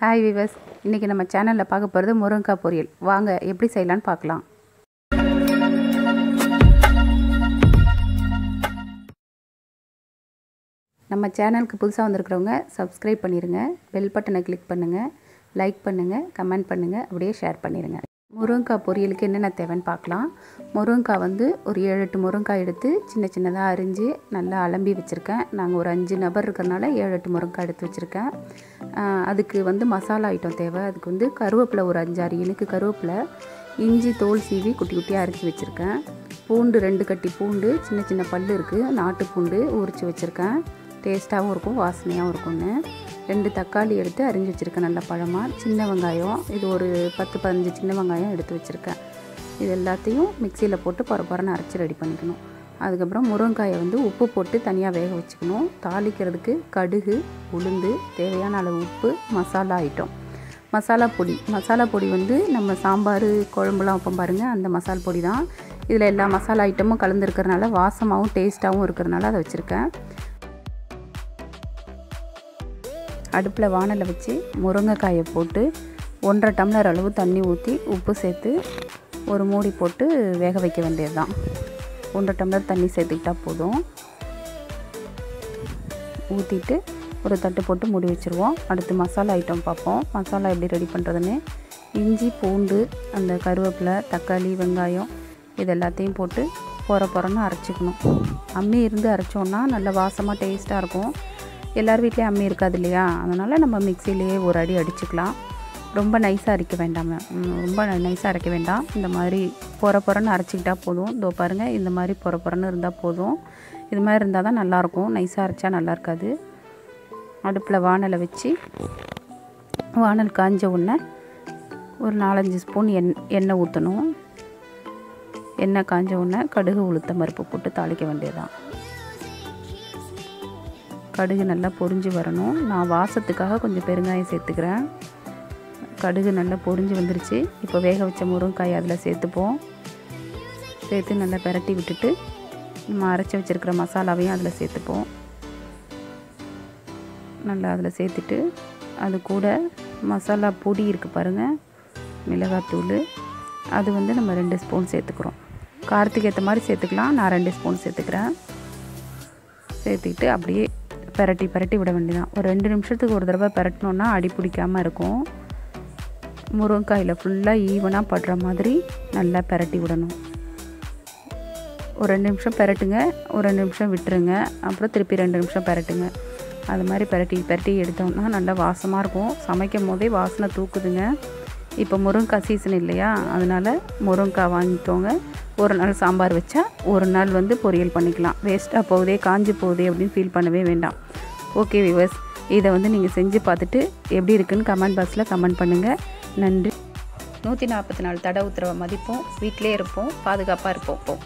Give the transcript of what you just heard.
Hi விவஸ் இன்றைக்கி நம்ம சேனலில் பார்க்க போகிறது முருங்கைக்காய் பொரியல். வாங்க எப்படி செய்யலான்னு பார்க்கலாம். நம்ம சேனலுக்கு புதுசாக வந்திருக்கிறவங்க சப்ஸ்கிரைப் பண்ணிடுங்க பெல் பட்டனை கிளிக் பண்ணுங்கள் லைக் பண்ணுங்கள் கமெண்ட் பண்ணுங்கள் அப்படியே ஷேர் பண்ணிடுங்க முருங்கைக்காய் பொரியலுக்கு என்னென்ன தேவைன்னு பார்க்கலாம். முருங்கைக்காய் வந்து ஒரு ஏழு எட்டு முருங்கைக்காய் எடுத்து சின்ன சின்னதாக அரிஞ்சு நல்லா அலம்பி வச்சுருக்கேன். நாங்கள் ஒரு அஞ்சு நபர் இருக்கிறனால ஏழு எட்டு முருங்கைக்காய் எடுத்து வச்சுருக்கேன். அதுக்கு வந்து மசாலா ஐட்டம் தேவை. அதுக்கு வந்து கருவேப்பிலை ஒரு அஞ்சாறு இனுக்கு கருவேப்பிலை இஞ்சி தோல் சீவி குட்டி குட்டியாக அரைச்சி வச்சுருக்கேன். பூண்டு ரெண்டு கட்டி பூண்டு சின்ன சின்ன பல் இருக்குது நாட்டு பூண்டு உரித்து வச்சுருக்கேன். டேஸ்ட்டாகவும் இருக்கும் வாசனையாகவும் இருக்கும்னு. ரெண்டு தக்காளி எடுத்து அரிஞ்சு வச்சுருக்கேன். நல்ல பழமாக சின்ன வெங்காயம். இது ஒரு பத்து பதினஞ்சு சின்ன வெங்காயம் எடுத்து வச்சுருக்கேன். இது எல்லாத்தையும் மிக்சியில் போட்டு பர பரன்னு அரைச்சி ரெடி பண்ணிக்கணும். அதுக்கப்புறம் முருங்காயை வந்து உப்பு போட்டு தனியாக வேக வச்சுக்கணும். தாளிக்கிறதுக்கு கடுகு உளுந்து தேவையான அளவு உப்பு மசாலா ஐட்டம் மசாலா பொடி. மசாலா பொடி வந்து நம்ம சாம்பார் குழம்புலாம் வைப்போம் பாருங்கள் அந்த மசாலா பொடி தான் இதில் எல்லா மசாலா ஐட்டமும் கலந்துருக்கிறதுனால வாசமாகவும் டேஸ்ட்டாகவும் இருக்கிறனால அதை வச்சுருக்கேன். அடுப்பில் வானலை வச்சு முருங்கைக்காயை போட்டு ஒன்றரை டம்ளர் அளவு தண்ணி ஊற்றி உப்பு சேர்த்து ஒரு மூடி போட்டு வேக வைக்க வேண்டியது தான் ஒன்றரை டம்ளர் தண்ணி சேர்த்துக்கிட்டா போதும். ஊற்றிட்டு ஒரு தட்டு போட்டு மூடி வச்சுருவோம். அடுத்து மசாலா ஐட்டம் பார்ப்போம். மசாலா எப்படி ரெடி பண்ணுறதுன்னு இஞ்சி பூண்டு அந்த கருவேப்பிலை தக்காளி வெங்காயம் இது எல்லாத்தையும் போட்டு போகிற பொறன்னு அரைச்சிக்கணும். அம்மி இருந்து அரைச்சோன்னா நல்ல வாசமாக டேஸ்ட்டாக இருக்கும். எல்லார் வீட்லேயும் அம்மி இருக்காது இல்லையா அதனால் நம்ம மிக்சிலேயே ஒரு அடி அடிச்சுக்கலாம். ரொம்ப நைஸாக அரைக்க வேண்டாம். ரொம்ப நைஸாக அரைக்க வேண்டாம். இந்த மாதிரி பொற பொறன்னு அரைச்சிக்கிட்டா போதும். இதோ பாருங்கள் இந்த மாதிரி பொற பொறன்னு இருந்தால் போதும். இது மாதிரி இருந்தால் தான் நல்லாயிருக்கும். நைஸாக அரைச்சா நல்லா இருக்காது அடுப்பில் வானலை வச்சு வானல் காஞ்ச உடனே ஒரு நாலஞ்சு ஸ்பூன் எண் எண்ணெய் ஊற்றணும் எண்ணெய் காஞ்ச உடனே கடுகு உளுத்த பருப்பு போட்டு தாளிக்க வேண்டியதுதான். கடுகு நல்லா பொரிஞ்சு வரணும். நான் வாசத்துக்காக கொஞ்சம் பெருங்காயம் சேர்த்துக்கிறேன். கடுகு நல்லா பொரிஞ்சு வந்துருச்சு. இப்போ வேக வச்ச முருங்கைக்காய் அதில் சேர்த்துப்போம். சேர்த்து நல்லா பெரட்டி விட்டுட்டு நம்ம அரைச்சி வச்சுருக்கிற மசாலாவையும் அதில் சேர்த்துப்போம். நல்லா அதில் சேர்த்துட்டு அது கூட மசாலா பொடி இருக்குது பாருங்கள் மிளகாத்தூள். அது வந்து நம்ம ரெண்டு ஸ்பூன் சேர்த்துக்கிறோம். காரத்துக்கு ஏற்ற மாதிரி சேர்த்துக்கலாம். நான் ரெண்டு ஸ்பூன் சேர்த்துக்கிறேன். சேர்த்துக்கிட்டு அப்படியே பெரட்டி பெரட்டி விட வேண்டியதான் ஒரு ரெண்டு நிமிஷத்துக்கு ஒரு தடவை பெரட்டினோன்னா அடி பிடிக்காமல் இருக்கும். முருங்காயில் ஃபுல்லாக ஈவனாக படுற மாதிரி நல்லா பெரட்டி விடணும். ஒரு ரெண்டு நிமிஷம் பெரட்டுங்க ஒரு ரெண்டு நிமிஷம் விட்டுருங்க அப்புறம் திருப்பி ரெண்டு நிமிஷம் பெரட்டுங்க. அது மாதிரி பெரட்டி பெரட்டி எடுத்தோம்னா நல்லா வாசமாக இருக்கும். சமைக்கும் போதே வாசனை தூக்குதுங்க. இப்போ முருங்கைக்காய் சீசன் இல்லையா? அதனால் முருங்கைக்காய் வாங்கிக்கோங்க. ஒரு நாள் சாம்பார் வச்சா ஒரு நாள் வந்து பொரியல் பண்ணிக்கலாம். வேஸ்ட்டாக போகுதே காஞ்சி போகுதே அப்படின்னு ஃபீல் பண்ணவே வேண்டாம். ஓகே விவர்ஸ் இதை வந்து நீங்கள் செஞ்சு பார்த்துட்டு எப்படி இருக்குன்னு கமெண்ட் பாக்ஸில் கமெண்ட் பண்ணுங்கள் நன்றி. நூற்றி நாற்பத்தி நாலு தடை உத்தரவை மதிப்போம். வீட்டிலே இருப்போம். பாதுகாப்பாக இருப்போம்.